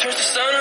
turns to sun